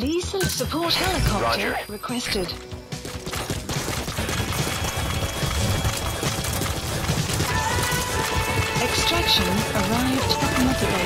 Please support helicopter Roger. requested. Extraction arrived at Mother